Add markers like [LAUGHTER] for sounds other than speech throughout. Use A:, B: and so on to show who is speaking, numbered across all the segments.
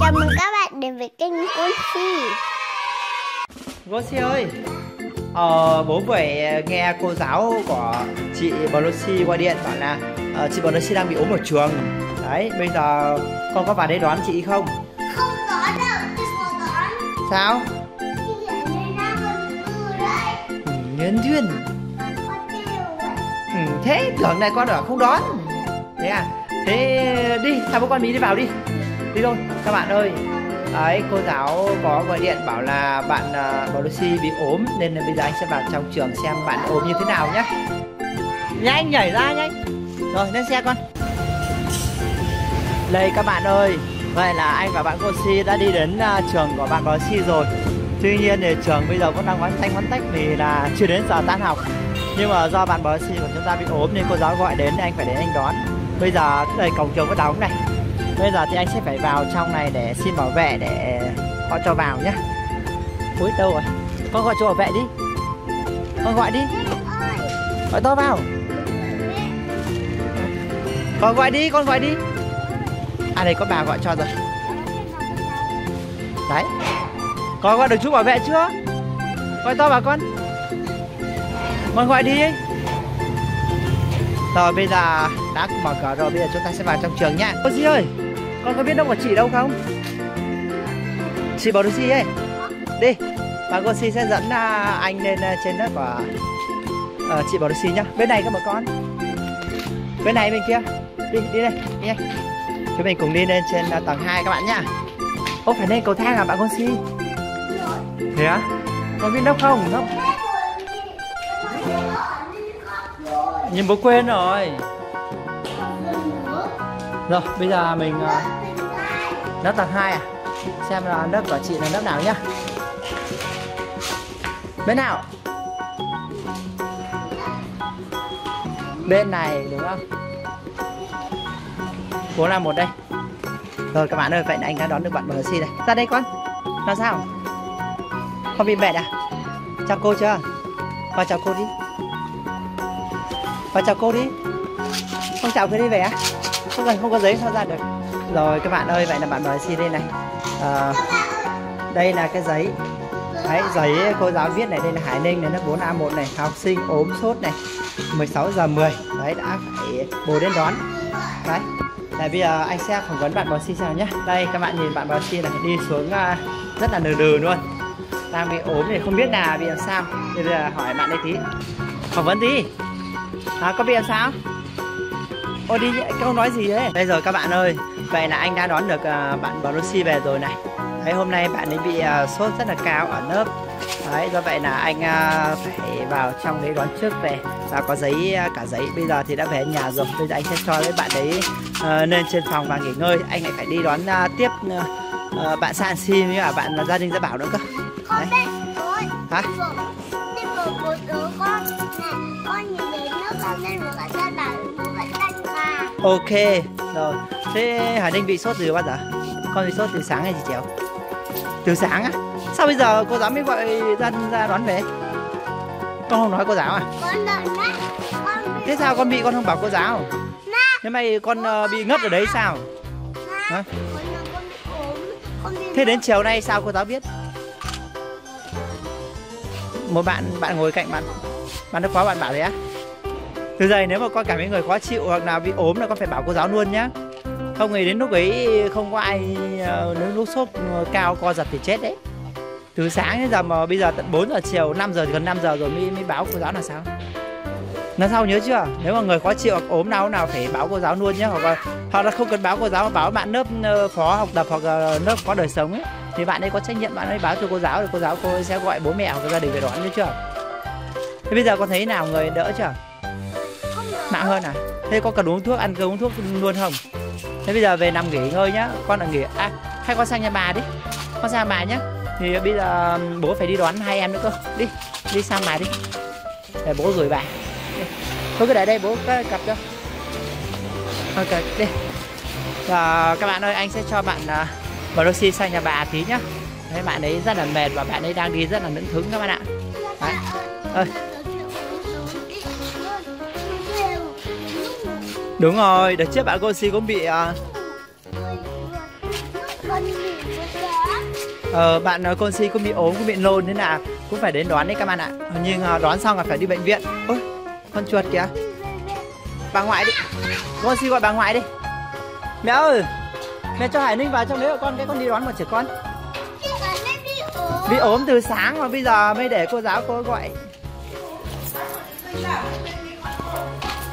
A: Chào mừng các bạn đến với kênh Gosi
B: Gosi ơi ờ, Bố vừa nghe cô giáo của chị Blossy qua điện bảo là uh, chị Blossy đang bị ốm ở trường. Đấy, bây giờ con có vào đây đón chị không?
A: Không có đâu, chị có đón.
B: Sao?
A: Đấy.
B: Ừ, Nhân duyên ừ, Thế tưởng này con ở không đón. Thế à? Thế đi, hai bố con mình đi vào đi Đi thôi, các bạn ơi. Đấy, cô giáo có gọi điện bảo là bạn ờ, uh, Borussi bị ốm Nên là bây giờ anh sẽ vào trong trường xem bạn ốm như thế nào nhé Nhanh nhảy ra nhanh. Rồi, lên xe con. Đây các bạn ơi Vậy là anh và bạn Borussi đã đi đến uh, trường của bạn Borussi rồi. Tuy nhiên thì trường bây giờ vẫn đang quán tanh quán tách vì là chưa đến giờ tan học. Nhưng mà do bạn Borussi của chúng ta bị ốm nên cô giáo gọi đến anh phải đến anh đón. Bây giờ đây cổng trường có đóng này. Bây giờ thì anh sẽ phải vào trong này để xin bảo vệ để họ cho vào nhé cuối đâu rồi? Con gọi cho bảo vệ đi. Con gọi đi. Gọi to vào. Con gọi đi, con gọi đi. À đây có bà gọi cho rồi. Đấy. Con gọi được chú bảo vệ chưa? Gọi to vào con. Con gọi đi. Rồi bây giờ đã mở cửa rồi Bây giờ chúng ta sẽ vào trong trường nhé, Cô gì ơi. Con có biết đâu của chị đâu không? Chị bảo gì ấy? Đi Bà cô sẽ dẫn à, anh lên à, trên đất của à, ờ, chị bảo nhá? Bên này có một con. Bên này bên kia. Đi đi đây đi nhanh Chúng mình cùng đi lên trên à, tầng 2 các bạn nhá. Ô phải lên cầu thang à bạn con si Thế á? Con biết đâu không? Không Nhưng bố quên rồi. Rồi bây giờ mình uh, tầng 2 à? Xem là đất của chị là đất nào nhá. Bên nào? Bên này đúng không? Bốn là một đây. Rồi các bạn ơi Vậy là anh đã đón được bạn bờ si này Ra đây con. Làm sao? Con bị mệt à? Chào cô chưa? Vào chào cô đi. Vào chào cô đi. Không chào cứ đi về á. Không cần không có giấy sao ra được. Rồi các bạn ơi Vậy là bạn mời xin đây này. À, Đây là cái giấy. Đấy, giấy cô giáo viết này đây là Hải Ninh này lớp 4A1 này, học sinh ốm sốt này. 16 giờ 10 Đấy đã phải bố đến đón. Đấy là bây giờ anh sẽ phỏng vấn bạn bò si sao nhé Đây các bạn nhìn bạn bò si này đi xuống ờ, rất là nừ nừ luôn. Đang bị ốm thì không biết là bị làm sao. Bây giờ hỏi bạn đây tí. Phỏng vấn tí. À, Có bị làm sao? Ô đi câu nói gì đấy Đây rồi các bạn ơi Vậy là anh đã đón được uh, bạn bò si về rồi này. Đấy, hôm nay bạn ấy bị uh, sốt rất là cao ở lớp. Đấy, do vậy là anh uh, phải vào trong đấy đón trước về Và có giấy uh, cả giấy. Bây giờ thì đã về nhà rồi Bây giờ anh sẽ cho với bạn đấy uh, lên trên phòng và nghỉ ngơi. Anh lại phải đi đón uh, tiếp uh, uh, bạn San Si với cả bạn uh, gia đình gia bảo nữa cơ.
A: Đấy.
B: Hả?
A: Đi của một đứa con. Con nhìn đến nước là nên vừa
B: Ok, rồi Thế Hải Ninh bị sốt từ bao giờ? Con bị sốt từ sáng hay gì chiều? Từ sáng á? Sao bây giờ cô giáo mới gọi ra ra đón về? Con không nói cô giáo à?
A: Con đợi nát Con
B: Thế sao con bị con không bảo cô giáo? Thế mày con uh, bị ngất ở đấy sao? Hả? Thế đến chiều nay sao cô giáo biết? Một bạn bạn ngồi cạnh bạn Bạn nó khóa bạn bảo thế á? Từ giờ nếu mà con cảm thấy người khó chịu hoặc là bị ốm là con phải bảo cô giáo luôn nhá Không thì đến lúc ấy không có ai ờ, Nếu lúc sốt ờ, cao co giật thì chết đấy Từ sáng đến giờ mà bây giờ tận 4 giờ chiều 5 giờ gần 5 giờ rồi mới, mới báo cô giáo là sao là sau nhớ chưa? Nếu mà người khó chịu hoặc ốm nào nào phải báo cô giáo luôn nhé Hoặc là, hoặc là không cần báo cô giáo mà báo bạn lớp ờ, phó học tập hoặc là lớp phó đời sống ấy Thì bạn ấy có trách nhiệm bạn ấy báo cho cô giáo Thì cô giáo cô ấy sẽ gọi bố mẹ hoặc gia đình về đón nhớ chưa? Thế bây giờ con thấy nào người đỡ chưa? Nặng hơn à? Thế có cần uống thuốc, ăn cơm uống thuốc luôn không? Thế bây giờ về nằm nghỉ ngơi nhá Con ở nghỉ. À hay con sang nhà bà đi. Con sang bà nhá. Thì bây giờ bố phải đi đón hai em nữa cơ. Đi, đi sang bà đi. Để bố gửi bà. Thôi cứ để đây bố cái cặp cho. Ok đi. Và các bạn ơi anh sẽ cho bạn uh, sang nhà bà tí nhá. Đấy bạn ấy rất là mệt và bạn ấy đang đi rất là lững thững các bạn ạ. Đấy. Ơi. Đúng rồi, đợt trước bạn Gosi cũng bị à... ờ, bạn à, uh, con si cũng bị ốm cũng bị nôn thế nào cũng phải đến đoán đấy các bạn ạ. Nhưng à, đoán xong là phải đi bệnh viện. Ôi con chuột kìa. Bà ngoại đi. Con si gọi bà ngoại đi. Mẹ ơi mẹ cho hải ninh vào trong đấy con cái con đi đoán một trẻ con. Bị ốm từ sáng mà bây giờ mới để cô giáo cô gọi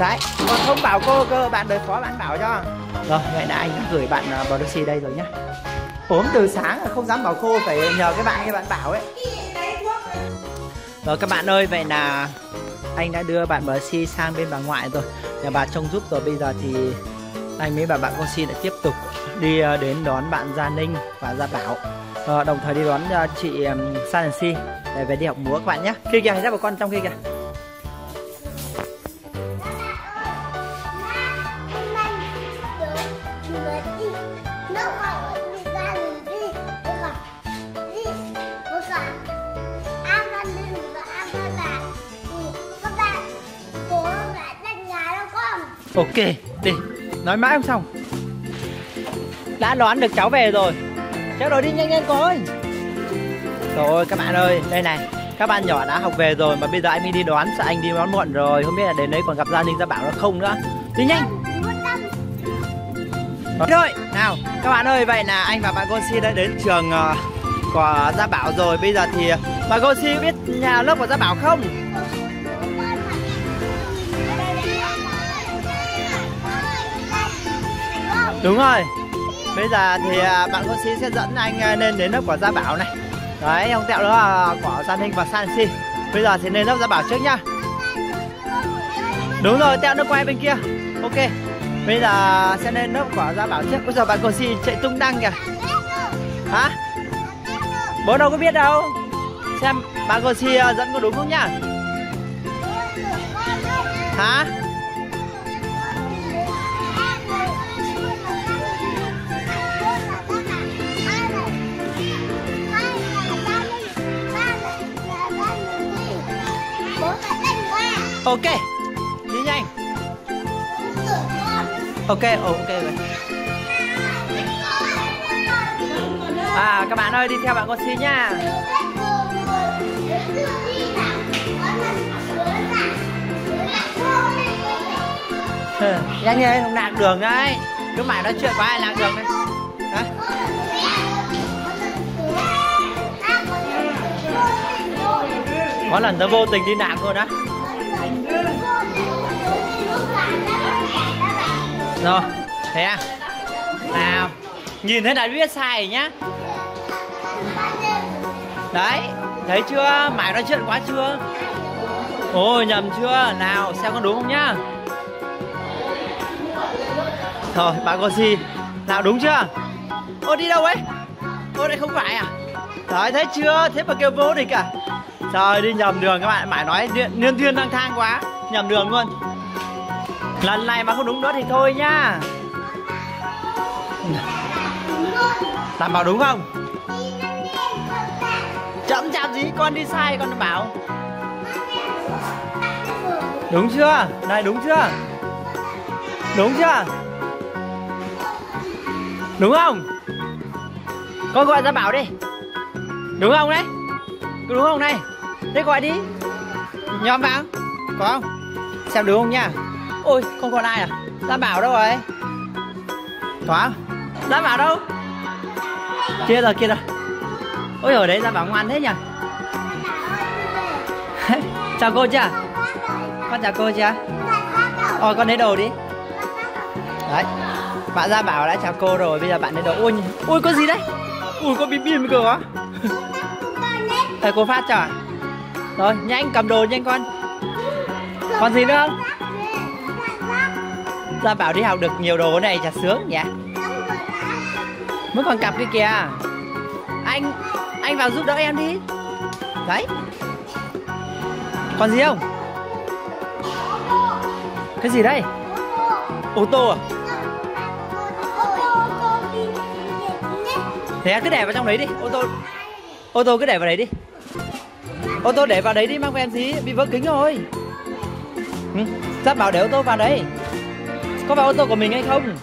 B: đấy còn không bảo cô cơ bạn đời phó bạn bảo cho. Rồi vậy là anh đã gửi bạn à, uh, Bodosi đây rồi nhá. Ốm từ sáng không dám bảo cô phải nhờ cái bạn cái bạn bảo ấy. Rồi các bạn ơi vậy là anh đã đưa bạn Bodosi sang bên bà ngoại rồi. Nhà bà trông giúp rồi bây giờ thì anh mới bảo bạn con si lại tiếp tục đi uh, đến đón bạn Gia Ninh và Gia Bảo. Uh, đồng thời đi đón uh, chị um, San Si để về đi học múa các bạn nhé kia kìa ra một con trong kia kìa. Ok, đi. Nói mãi không xong. Đã đón được cháu về rồi. Cháu đòi đi nhanh nhanh con ơi Rồi các bạn ơi, đây này. Các bạn nhỏ đã học về rồi Mà bây giờ anh đi đón Sợ anh đi đón muộn rồi. Không biết là đến đấy còn gặp gia đình gia bảo nó không nữa. Đi nhanh. Rồi, nào Các bạn ơi, vậy là anh và bạn Gosi đã đến trường uh, của Gia Bảo rồi. Bây giờ thì bạn Gosi biết nhà lớp của Gia Bảo không? Đúng rồi. Bây giờ thì à, bạn con si sẽ dẫn anh à, lên đến lớp của Gia Bảo này. Đấy, ông Tẹo đó là của Gia Ninh và San Si. Bây giờ thì lên lớp Gia Bảo trước nhá. Đúng rồi, Tẹo nó quay bên kia. Ok. Bây giờ sẽ lên lớp của Gia Bảo trước. Bây giờ bạn con si chạy tung đăng kìa. Hả? Bố đâu có biết đâu. Xem bạn con si à, dẫn có đúng không nhá? Hả? Ok. Đi nhanh. Ok ok rồi. À các bạn ơi, đi theo bạn con xin nha. Nhanh lên không lạc đường đấy. Cứ mãi nói chuyện quá ai lạc đường đấy Hả? có lần tớ vô tình đi lạc luôn đó rồi, thế à? Nào, nhìn thấy đã biết sai rồi nhá. Đấy, thấy chưa? Mãi nói chuyện quá chưa? Ôi, nhầm chưa? Nào, xem có đúng không nhá. Thôi, bạn có gì? Nào, đúng chưa? Ô, đi đâu ấy? Ô, đây không phải à? Đấy, thấy chưa? Thế mà kêu vô địch à? Trời, đi nhầm đường các bạn. Mãi nói liên thiên lang thang quá. Nhầm đường luôn lần này mà không đúng nữa thì thôi nhá đảm bảo đúng không? Chậm chạp gì? Con đi sai, con bảo. Đúng chưa? Này, đúng chưa? Đúng chưa? Đúng không? Con gọi ra bảo đi. Đúng không đấy? Đúng không này? Thế gọi đi. Nhóm vào có không? Xem đúng không nha ôi không còn ai à? Gia bảo đâu rồi? Có gia bảo đâu? Kia rồi kia rồi. Ôi ở đấy gia bảo ngoan thế nhỉ? [LAUGHS] Chào cô chưa? Con chào cô chưa? Ôi con lấy đồ đi. Đấy bạn gia bảo đã chào cô rồi bây giờ bạn lấy đồ. Ôi ôi có gì đấy? Ui có bim bim cơ á. [LAUGHS] Thầy cô phát cho à? Rồi nhanh cầm đồ nhanh con. Còn gì nữa không Gia Bảo đi học được nhiều đồ này, chả sướng nhỉ? Mới còn cặp kia kìa. Anh Anh vào giúp đỡ em đi. Đấy. Còn gì không? Cái gì đây? Ô tô à? Thế à, cứ để vào trong đấy đi. Ô tô Ô tô cứ để vào đấy đi. Ô tô để vào đấy đi, mang về em gì? Bị vỡ kính rồi. Ừ. Giáp bảo để ô tô vào đấy? Có phải ô tô của mình hay không?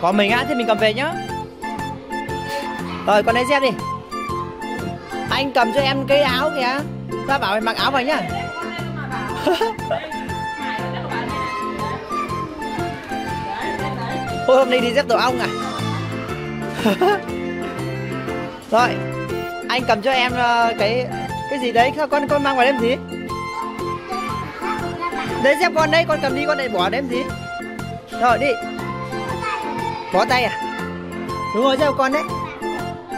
B: Có. Mình á thì mình cầm về nhá. Rồi con lấy dép đi. Anh cầm cho em cái áo kìa. Ra bảo mày mặc áo vào nhá. [LAUGHS] Ôi hôm nay đi dép tổ ong à? [LAUGHS] Rồi Anh cầm cho em ờ, cái Cái gì đấy? Sao con con mang vào đem gì? Đấy dép con đây con cầm đi con lại bỏ đem gì rồi đi. Bỏ tay à? Đúng rồi sao con đấy.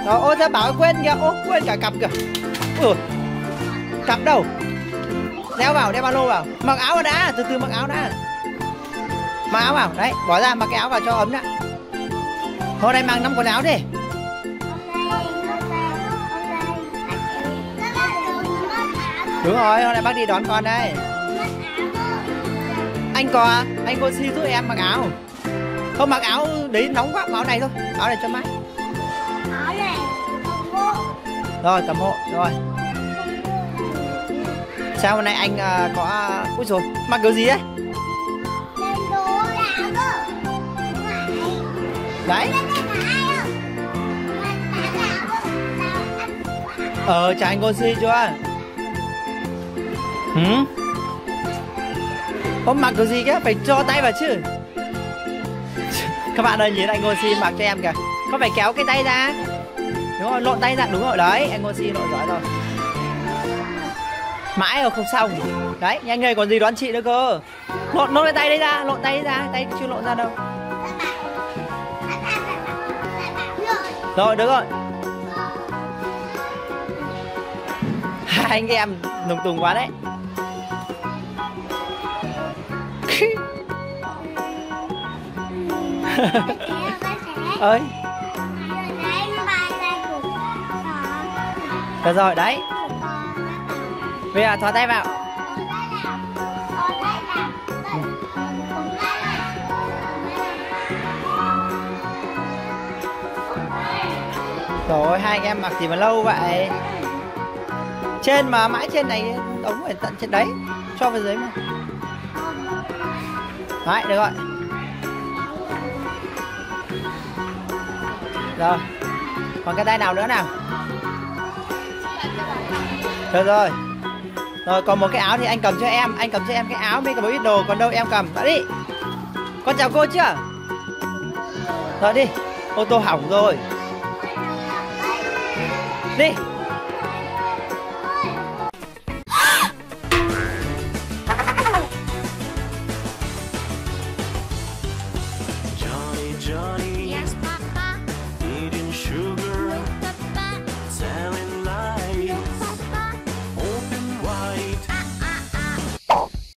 B: Rồi ô sao bảo quên kìa. Ô, quên cả cặp kìa. Ui Cặp đâu? Đeo vào, đeo ba lô vào. Mặc áo vào đã, Từ từ mặc áo đã. Mặc áo vào, Đấy, bỏ ra, mặc cái áo vào cho ấm đã. Hôm nay mang năm quần áo đi. Đúng rồi, hôm nay bác đi đón con đây. Anh có à? Anh có xin giúp em mặc áo Không? Mặc áo đấy nóng quá mặc áo này thôi. Áo này cho mát Rồi cầm hộ Rồi. Sao hôm nay anh uh, có Úi rồi mặc kiểu gì đấy. Đấy Ờ chào anh Gosi chưa? Hử? Không mặc cái gì kia Phải cho tay vào chứ. Các bạn ơi, nhìn anh Gosi mặc cho em kìa. Có phải kéo cái tay ra? Đúng rồi, lộn tay ra, đúng rồi, đấy, Anh Gosi lộn giỏi rồi. Mãi rồi không xong. Đấy nhanh người còn gì đoán chị nữa cơ? Lộn lộn cái tay đấy ra, Lộn tay đấy ra, Tay chưa lộn ra đâu. Rồi, được rồi. Hai anh em lùng tùng quá đấy. Ơi. Được rồi, đấy. Bây giờ thò tay vào. Rồi, hai anh em mặc gì mà lâu vậy? Trên mà, mãi trên này ống phải tận trên đấy, Cho vào dưới mà. Đấy, được rồi. Rồi. Còn cái tay nào nữa nào? Được rồi. Rồi, còn một cái áo thì anh cầm cho em. Anh cầm cho em cái áo với cả một ít đồ. Còn đâu em cầm? Đã đi. Con chào cô chưa? Rồi đi. Ô tô hỏng rồi. Đi.